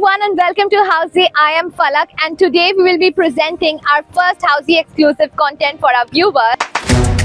everyone and welcome to Housiey. I am Falak and today we will be presenting our first Housiey exclusive content for our viewers.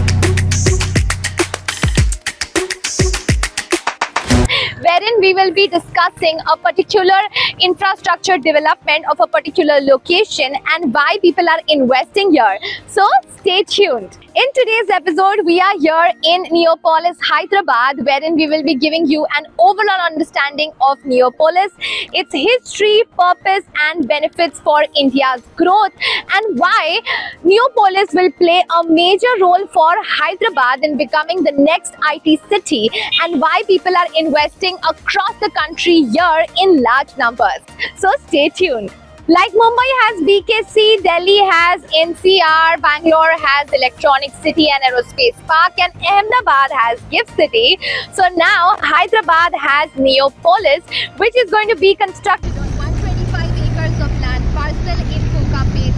Wherein we will be discussing a particular infrastructure development of a particular location and why people are investing here. So stay tuned. In today's episode, we are here in Neopolis, Hyderabad, wherein we will be giving you an overall understanding of Neopolis, its history, purpose, and benefits for India's growth, and why Neopolis will play a major role for Hyderabad in becoming the next IT city, and why people are investing across the country here in large numbers. So stay tuned. Like Mumbai has BKC, Delhi has NCR, Bangalore has Electronic City and Aerospace Park, and Ahmedabad has Gift City. So now Hyderabad has Neopolis, which is going to be constructed on 125 acres of land parcel in Kokapet,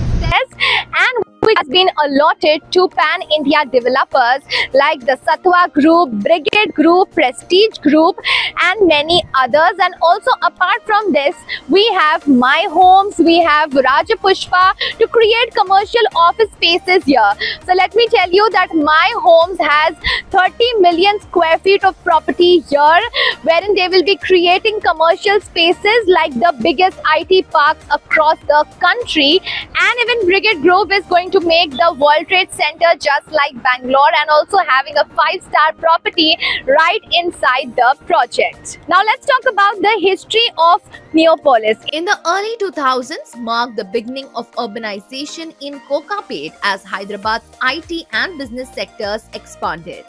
and which has been allotted to pan-India developers like the Sattva Group, Brigade Group, Prestige Group and many others. And also apart from this, we have My Homes, we have Rajapushpa to create commercial office spaces here. So let me tell you that My Homes has 30 million square feet of property here wherein they will be creating commercial spaces like the biggest IT parks across the country and even Brigade Group is going to to make the World Trade Center just like Bangalore and also having a five-star property right inside the project. Now let's talk about the history of Neopolis. In the early 2000s marked the beginning of urbanization in Kokapet as Hyderabad's IT and business sectors expanded.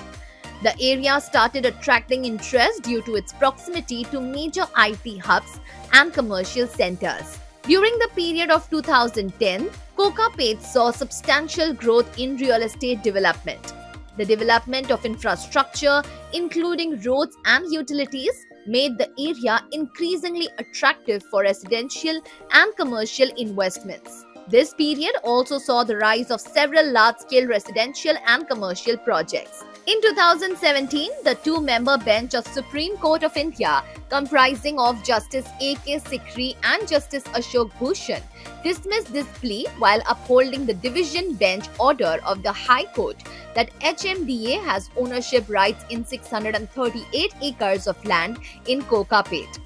The area started attracting interest due to its proximity to major IT hubs and commercial centers. During the period of 2010, Kokapet saw substantial growth in real estate development. The development of infrastructure, including roads and utilities, made the area increasingly attractive for residential and commercial investments. This period also saw the rise of several large-scale residential and commercial projects. In 2017, the two-member bench of Supreme Court of India, comprising of Justice A.K. Sikri and Justice Ashok Bhushan, dismissed this plea while upholding the division bench order of the High Court that HMDA has ownership rights in 638 acres of land in Kokapet.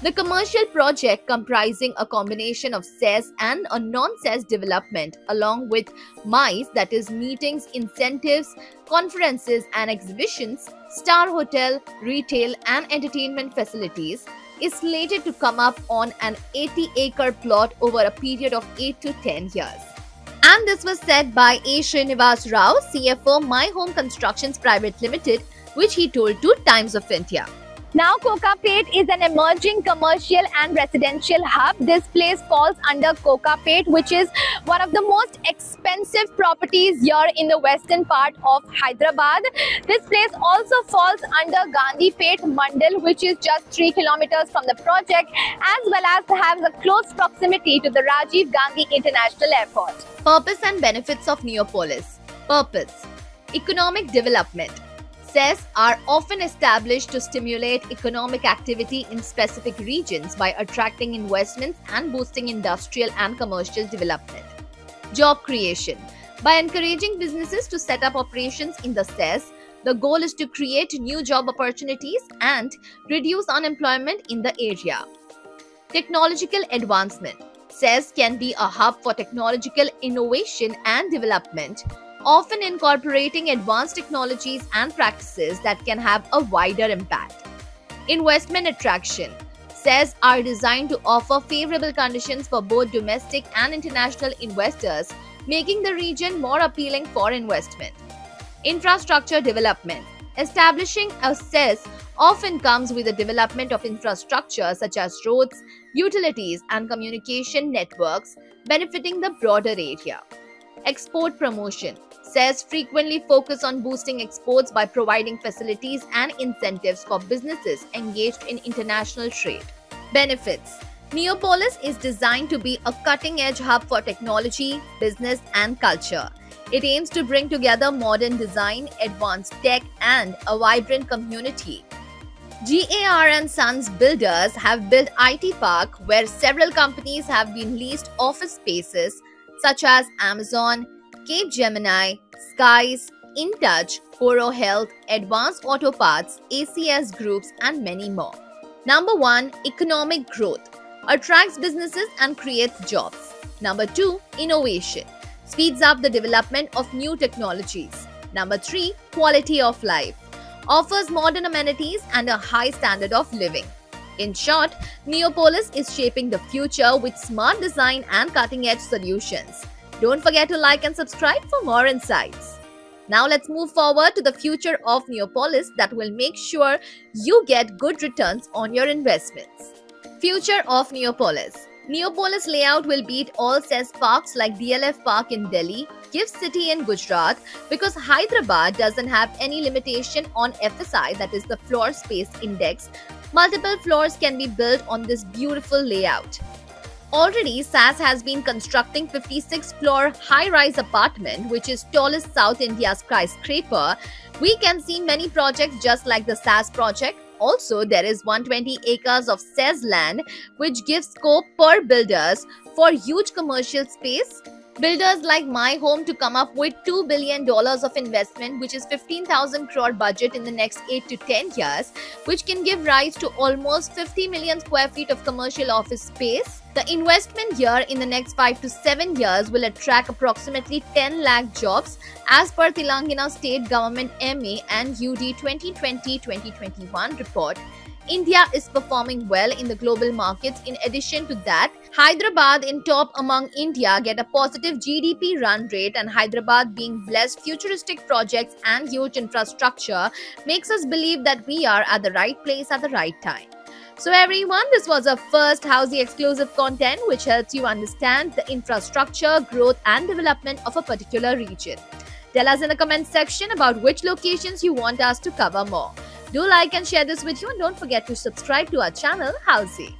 The commercial project comprising a combination of SEZ and a non-SEZ development along with MICE that is meetings, incentives, conferences and exhibitions, star hotel, retail and entertainment facilities is slated to come up on an 80-acre plot over a period of 8 to 10 years. And this was said by A. Srinivas Rao, CFO My Home Constructions Private Limited, which he told to Times of India. Now Kokapet is an emerging commercial and residential hub. This place falls under Kokapet which is one of the most expensive properties here in the western part of Hyderabad. This place also falls under Gandhi Gandipet Mandal which is just 3 kilometers from the project as well as has a close proximity to the Rajiv Gandhi International Airport. Purpose and benefits of Neopolis Purpose Economic development SEZ are often established to stimulate economic activity in specific regions by attracting investments and boosting industrial and commercial development. Job creation. By encouraging businesses to set up operations in the SEZ, the goal is to create new job opportunities and reduce unemployment in the area. Technological advancement. SEZ can be a hub for technological innovation and development often incorporating advanced technologies and practices that can have a wider impact. Investment attraction SEZs are designed to offer favorable conditions for both domestic and international investors, making the region more appealing for investment. Infrastructure development Establishing a SEZ often comes with the development of infrastructure such as roads, utilities, and communication networks, benefiting the broader area. Export promotion SEZ frequently focus on boosting exports by providing facilities and incentives for businesses engaged in international trade. Benefits Neopolis is designed to be a cutting edge hub for technology, business, and culture. It aims to bring together modern design, advanced tech, and a vibrant community. GAR and Sons Builders have built IT Park where several companies have been leased office spaces such as Amazon, Capgemini, Skies, InTouch, Foro Health, Advanced Auto Parts, ACS Groups and many more. Number 1. Economic growth attracts businesses and creates jobs. Number 2. Innovation speeds up the development of new technologies. Number 3. Quality of life offers modern amenities and a high standard of living. In short, Neopolis is shaping the future with smart design and cutting edge solutions. Don't forget to like and subscribe for more insights. Now let's move forward to the future of Neopolis that will make sure you get good returns on your investments. Future of Neopolis Neopolis layout will beat all SEZ parks like DLF Park in Delhi, GIFT City in Gujarat because Hyderabad doesn't have any limitation on FSI that is the floor space index. Multiple floors can be built on this beautiful layout. Already, SAS has been constructing 56-floor high-rise apartment, which is tallest South India skyscraper. We can see many projects just like the SAS project, also, there is 120 acres of SEZ land which gives scope per builders for huge commercial space. Builders like My Home to come up with $2 billion of investment, which is 15,000 crore budget in the next 8 to 10 years, which can give rise to almost 50 million square feet of commercial office space. The investment here in the next 5 to 7 years will attract approximately 10 lakh jobs as per Telangana State Government MA and UD 2020-2021 report. India is performing well in the global markets. In addition to that, Hyderabad in top among India get a positive GDP run rate and Hyderabad being blessed futuristic projects and huge infrastructure makes us believe that we are at the right place at the right time. So everyone, this was our first Housiey exclusive content which helps you understand the infrastructure, growth and development of a particular region. Tell us in the comment section about which locations you want us to cover more. Do like and share this video and don't forget to subscribe to our channel Housiey.